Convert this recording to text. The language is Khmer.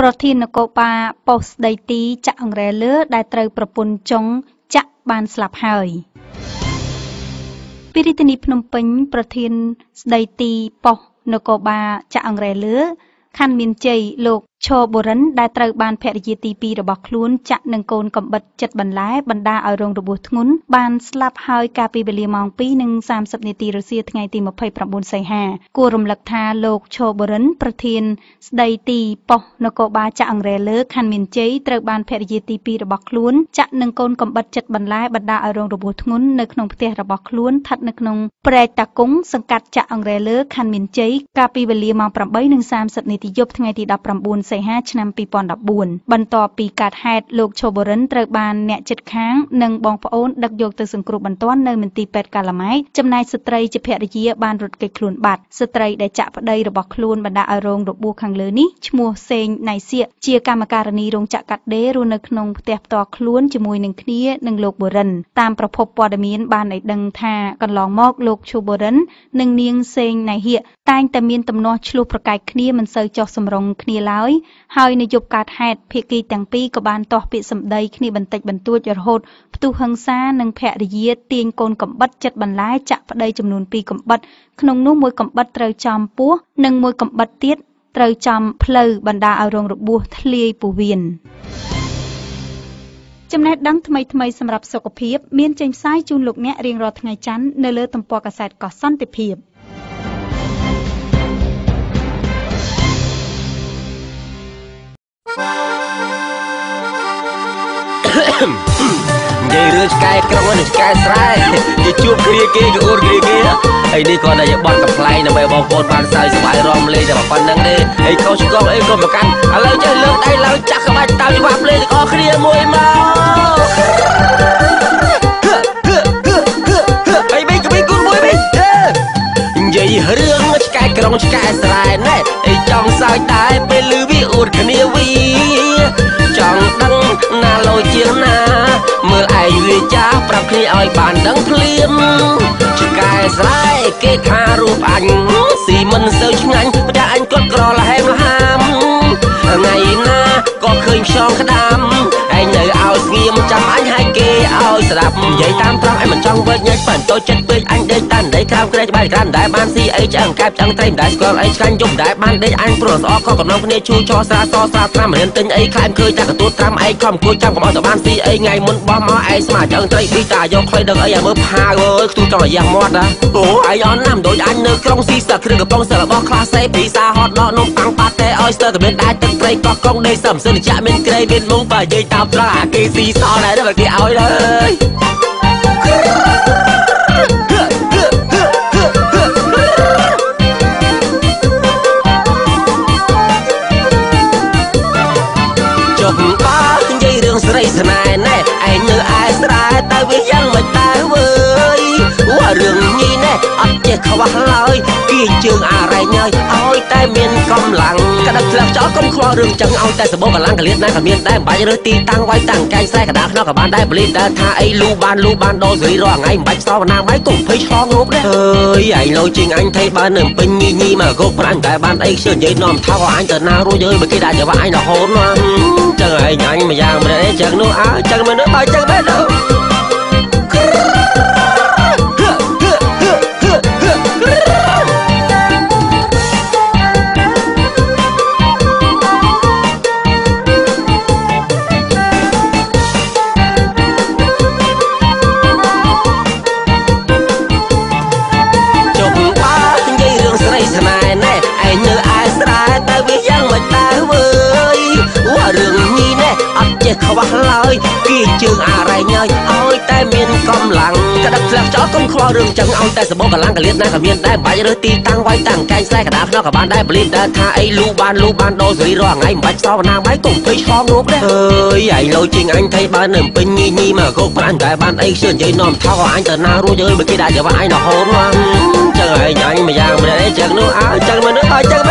ប្រធាននគរបាលប៉ុស្តិ៍ស្ដីទីចាក់អង្រែលើ ដែលត្រូវប្រពន្ធចុងចាក់បានស្លាប់ហើយពីរាជធានីភ្នំពេញ ប្រធានស្ដីទីប៉ុស្តិ៍នគរបាលចាក់អង្រែលើខណ្ឌមានជ័យលោក ឈបូរិនដែលត្រូវបានភរិយាទី2របស់ខ្លួនចាក់នឹងកូនកំបិតចិត្តបន្លែបណ្ដាឲ្យរងរបួសធ្ងន់បានស្លាប់ហើយកាលពីវេលាម៉ោង2:30នាទីរសៀលថ្ងៃទី29សីហាគួររំលឹកថាលោកឈបូរិនប្រធានស្ដីទីប៉ុស្តិ៍នគរបាលចាក់អង្រែលើខណ្ឌមានជ័យត្រូវបានភរិយាទី2របស់ខ្លួនចាក់នឹងកូនកំបិតចិត្តបន្លែបណ្ដាឲ្យរងរបួសធ្ងន់នៅក្នុងផ្ទះរបស់ខ្លួនស្ថិតនៅក្នុងព្រែកតាគង់សង្កាត់ចាក់អង្រែលើខណ្ឌមានជ័យកាលពីវេលាម៉ោង8:30នាទីយប់ថ្ងៃទី19សីហាឆ្នាំ2014បន្ទាប់ពីកើតហេតុលោកឈូបូរិនត្រូវបានអ្នកជិតខាងនិងបងប្អូនដឹកយកទៅសង្គ្រោះបន្ទាន់នៅមន្ទីរពេទ្យកាឡាម៉ែតចំណែកស្ត្រីជាភរិយាបានរត់គេចខ្លួនបាត់ស្ត្រីដែលចាក់ប្តីរបស់ខ្លួនបណ្ដាឲ្យរងរបួសខាងលើនេះឈ្មោះសេងណៃសៀកជាកម្មការិនីរោងចក្រកាត់ដេររស់នៅក្នុងផ្ទះផ្ទាល់ខ្លួនជាមួយនឹងគ្នានឹងលោកបូរិនតាមប្រភពព័ត៌មានបានឲ្យដឹងថាកន្លងមកលោកឈូបូរិននិងនាងសេងណៃហៀកតែងតែមានទំនាស់ឆ្លោះប្រកែកគ្នាមិនសូវចុះសម្រុងគ្នាឡើយហើយនៅយប់កើតហេតុភាគីទាំងពីរក៏បានទាស់ពាក្យសម្ដីគ្នាបន្តិចបន្តួចរហូតផ្ទុះហិង្សានិងភរិយាទាញកូនកំបិតចិត្តបន្លែចាក់ប្តីចំនួន2កំបិតក្នុងនោះមួយកំបិតត្រូវចំពោះនិងមួយកំបិតទៀតត្រូវចំផ្លូវបណ្ដាឲ្យរងរបួសធ្លាយពោះវៀនចំណេះដឹងថ្មីថ្មីសម្រាប់សុខភាព មានចេញផ្សាយជូនលោកអ្នករៀងរាល់ថ្ងៃច័ន្ទនៅលើទំព័រកាសែតកោះសន្តិភាព។ និយាយរឿងឆ្កែក្រុងនិងឆ្កែស្រែគេជួបគ្រាគេក៏អួតគ្រាគេហើយនេះគាត់តែជាបត់កំ pl ែងដើម្បីបងប្អូនបានសើចសប្បាយរំលេងតែប៉ុណ្្នឹងទេហើយខុសឆ្គងអីក៏មិនកាន់ឥឡូវចេះលើកដៃឡើងចាក់ក្បាច់តាមច្បាប់លេងទាំងអស់គ្នាមួយមកអីបេកបេគូមួយបេនិយាយរឿងឆ្កែក្រុងឆ្កែស្រែណែអីចង់សើចតែពេលឮ ណាលោជាណា មើលឯងវាចាស់ប្រាប់គ្នាឲ្យបានដឹងភ្លាមឆ្កែស្រែគេថារូបអញស៊ីមិនសូវឆ្ងាញ់តែអញគាត់ក្រលហែមលហាមថ្ងៃណាក៏ឃើញខ្យងក្តាមឯងនៅឲ្យស្ងៀមចាំអញឲ្យគេឲ្យស្ដាប់និយាយតាមត្រង់ឯងមិនចង់វិចញ៉ាច់ប៉ិនតូចចិត្តពេកអញដេកតាន់ ដីក្រៅក្រែកបាយក្រានដែលបានស៊ីអីឆ្អឹងកែបឆ្អឹងត្រីមិនដែលស្គាល់អីឆ្កាញ់យំដែលបានដេកអញព្រោះស្អកខកកំណងគ្នាឈូចោស្រាសស្រាត្រាំរៀនទិញអីខ្លែមឃើញតែកទួតត្រាំឯងខំគួចចាំកុំឲ្យទៅបានស៊ីអីថ្ងៃមុនបោះមកឯងស្មាឆ្អឹងត្រីប៊ីតាយកខ្លីដឹងអីឲ្យមើលផាវអើយខ្ទូចចង់ឲ្យយ៉ាមាត់ណាអូឯងអន់ណាំដូចអញនៅក្រុងស៊ីស្ទើគ្រឿងកំប៉ុងសិលរបស់ខ្លះសេភីសាហតដកនំប៉ាំងប៉ាតេឲ្យស្ទើតែមានដែរទឹកត្រីកោះកងដេកសឹមសិនចាក់មានក្រៃមានមុងបើនិយាយតាមត្រង់អាគេស៊ីសដែរដល់គេឲ្យលើស្ខ្វះឡើយគៀជើងអារែងហើយឲ្យតែមានកម្លាំងក្តាប់ឆ្លាស់ចោលកុំខ្វល់រឿងចឹងឲ្យតែសបោកម្លាំងកលៀតណាក៏មានដែរបាច់រើសទីតាំងវាយតាំងកែងស្រែកដាខ្នោះក៏បានដែរបលីដែរថាអីលូបានលូបានដោសេរីរាល់ថ្ងៃមិនបាច់សោណាបាយកុំភ័យឆ្លងរូបដែរអើយឯងលោជាងអញថៃបាននៅពេញញីញីមកកោកប្រាំងតែបានអីខ្ញុំនិយាយនាំថោអញទៅណារួចអើយបើគេដាក់ច្បាប់អញរហូតណាចឹងឯងអញម្យ៉ាងម្នាក់អីចឹងនោះអើចឹងមនុស្សបើចឹងមែន ជើងអារែងហើយឲ្យតែមានកម្លាំងក្តាប់ឆ្លាក់ចោលកុំខ្លោរឿងចឹងឲ្យតែសម្បូរកម្លាំងកលៀតណាក៏មានដែរបាច់រើសទីតាំងវាយតាំងកែងខ្សែកដាលភ្នោះក៏បានដែរបលីនដែរថាអីលូបានលូបានដោសេរីរាល់ថ្ងៃមិនបាច់សោកណាបាយកុំពេកឆោងរោគទេអើយឯងលោជិញអញថៃបាននៅពេញញីញីមកកោកប្រាញ់តែបានអីខ្ញុំនិយាយនាំថោកអញទៅណារួចអើយបើគេដាក់ចង្វាក់អញដល់ហូនមកចឹងឯងអញម្យ៉ាងម្នាក់ឯងចឹងនោះអើចឹងមនុស្សឲ្យចឹង